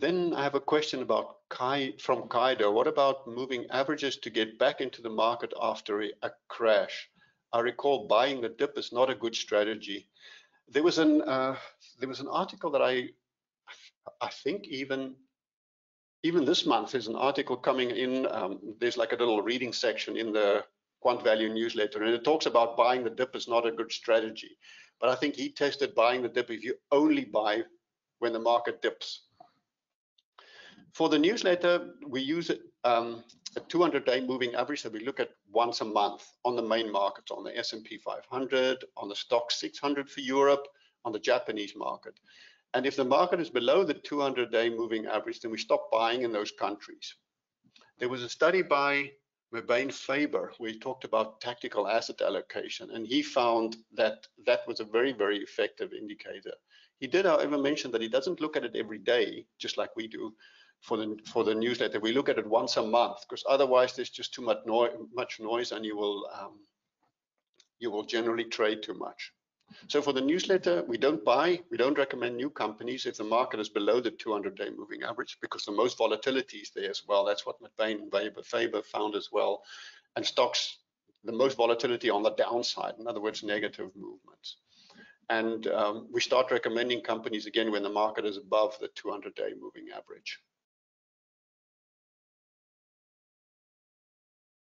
then I have a question about Kai from Kaido. What about moving averages to get back into the market after a, crash? I recall buying the dip is not a good strategy. There was an uh, there was an article that I I think even even this month there's an article coming in. Um, there's like a little reading section in the Quant Value newsletter, and it talks about buying the dip is not a good strategy. But I think he tested buying the dip if you only buy when the market dips. For the newsletter, we use um, a 200-day moving average that we look at once a month on the main markets, on the S&P 500, on the Stoxx 600 for Europe, on the Japanese market. And if the market is below the 200-day moving average, then we stop buying in those countries. There was a study by Mebane Faber where he talked about tactical asset allocation, and he found that that was a very, very effective indicator. He did, however, mention that he doesn't look at it every day, just like we do for the for the newsletter. We look at it once a month because otherwise there's just too much noise, much noise, and you will um, you will generally trade too much. So for the newsletter, we don't buy, we don't recommend new companies if the market is below the 200-day moving average because the most volatility is there as well. That's what Mebane and Faber, found as well. And stocks, the most volatility on the downside, in other words, negative movements. And um, we start recommending companies again when the market is above the 200-day moving average.